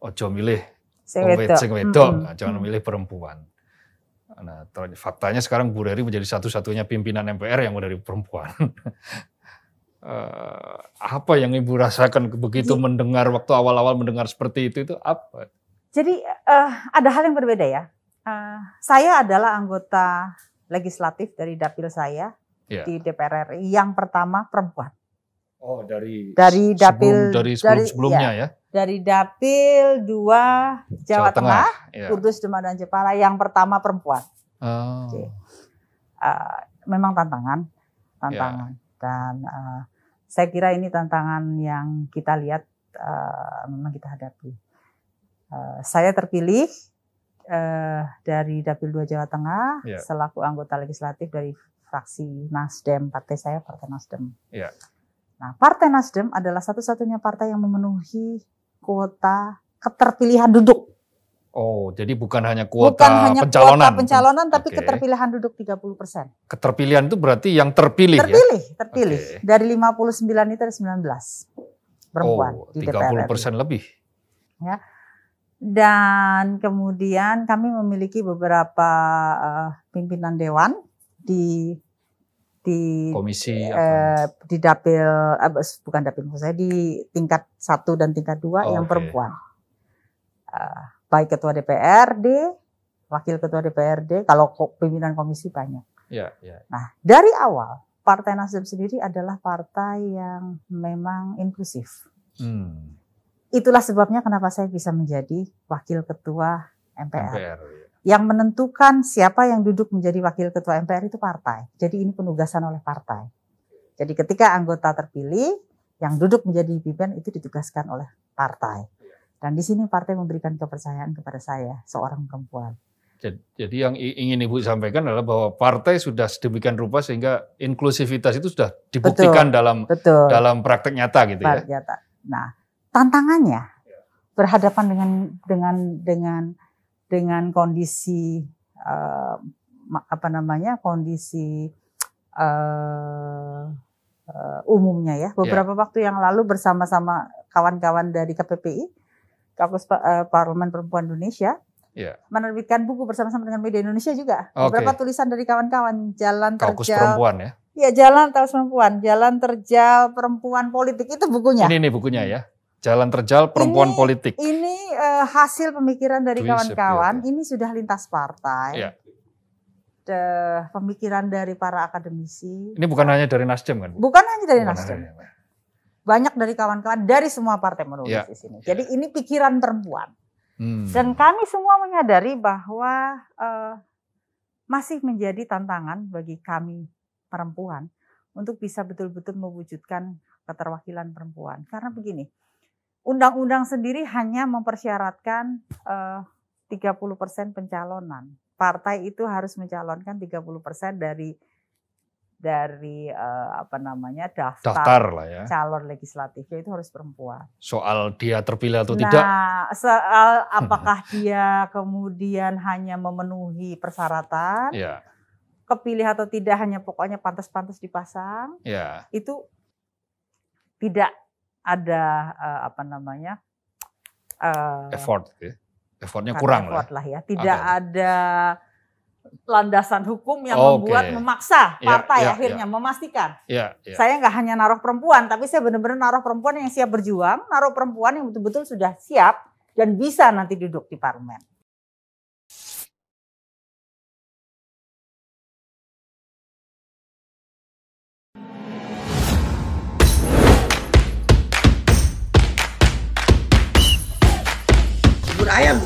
ojo milih Sing wedok. sing wedok, Mm-mm. nah, jangan Mm. milih perempuan. Nah, faktanya sekarang Bu Reri menjadi satu-satunya pimpinan MPR yang dari perempuan. Eh, apa yang Ibu rasakan begitu Ji- mendengar waktu awal-awal mendengar seperti itu itu apa? Jadi eh, ada hal yang berbeda ya. Eh, saya adalah anggota legislatif dari dapil saya Ya. di DPR RI yang pertama perempuan. Oh, dari Dari sebelum- dapil- dari dari- sebelum-sebelumnya ya. Dari dapil 2 Jawa, Tengah, Ya. Kudus, Demak dan Jepara yang pertama perempuan. Oh. Oke. Eh, memang tantangan, Ya. tantangan. Dan eh, saya kira ini tantangan yang kita lihat eh, memang kita hadapi. Eh, saya terpilih eh, dari Dapil 2 Jawa Tengah Ya. selaku anggota legislatif dari fraksi Nasdem, partai saya Partai Nasdem. Ya. Nah, Partai Nasdem adalah satu-satunya partai yang memenuhi kuota keterpilihan duduk. Oh, jadi bukan hanya kuota Bukan hanya pencalonan. kuota pencalonan, tapi Oke. keterpilihan duduk 30 persen. Keterpilihan itu berarti yang terpilih, ya? Terpilih, terpilih. Oke. Dari 59 itu ada 19 perempuan oh, di 30 DPR. RI. persen lebih. Dan kemudian kami memiliki beberapa eh, pimpinan dewan di di Komisi apa? eh, di dapil eh, bukan dapil maksud saya di tingkat satu dan tingkat dua Oh, yang oke. perempuan. Eh, baik ketua DPRD, wakil ketua DPRD, kalau pimpinan komisi banyak. Ya, ya. Nah, dari awal Partai Nasdem sendiri adalah partai yang memang inklusif. Hmm, Itulah sebabnya kenapa saya bisa menjadi wakil ketua MPR. MPR. ya. Yang menentukan siapa yang duduk menjadi wakil ketua MPR itu partai. Jadi ini penugasan oleh partai. Jadi ketika anggota terpilih, yang duduk menjadi pimpinan itu ditugaskan oleh partai. Dan di sini partai memberikan kepercayaan kepada saya, seorang perempuan. Jadi, yang ingin Ibu sampaikan adalah bahwa partai sudah sedemikian rupa sehingga inklusivitas itu sudah dibuktikan dalam Betul. dalam praktek nyata gitu ya. Pak Jata. Nah, tantangannya berhadapan dengan dengan dengan dengan kondisi eh, ma- apa namanya kondisi eh, eh, umumnya ya. Beberapa waktu yang lalu bersama-sama kawan-kawan dari KPPI, Kaukus Pa- eh, Parlemen Perempuan Indonesia, Ya. menerbitkan buku bersama-sama dengan media Indonesia juga. Oke. Beberapa tulisan dari kawan-kawan Jalan Kaukus Terjal perempuan ya. Ya jalan terus perempuan, jalan terjal perempuan politik itu bukunya. Ini nih bukunya ya. Jalan terjal perempuan Ini- politik. Ini eh, hasil pemikiran dari kawan-kawan. Septiati. Ini sudah lintas partai. Iya. De- pemikiran dari para akademisi. Ini bukan hanya dari Nasdem kan? Bu? Bukan hanya dari Bukan Nasdem, hanya- banyak dari kawan-kawan dari semua partai menulis Iya. di sini. Jadi ini pikiran perempuan. Hmm. Dan kami semua menyadari bahwa eh, masih menjadi tantangan bagi kami perempuan untuk bisa betul-betul mewujudkan keterwakilan perempuan. Karena begini, undang-undang sendiri hanya mempersyaratkan eh, 30% pencalonan. Partai itu harus mencalonkan 30% dari dari eh, apa namanya daftar, Daftar lah ya. calon legislatifnya itu harus perempuan. Soal dia terpilih atau nah, tidak. soal apakah dia kemudian hanya memenuhi persyaratan, Ya, kepilih atau tidak hanya pokoknya pantas-pantas dipasang, ya. itu tidak ada eh, apa namanya eh, Effort ya. Effortnya kurang effort lah. lah ya, tidak ada landasan hukum yang Oke. membuat memaksa Ya, partai ya, akhirnya memastikan Ya, ya. saya nggak hanya naruh perempuan, tapi saya benar-benar naruh perempuan yang siap berjuang, naruh perempuan yang betul-betul sudah siap dan bisa nanti duduk di parlemen.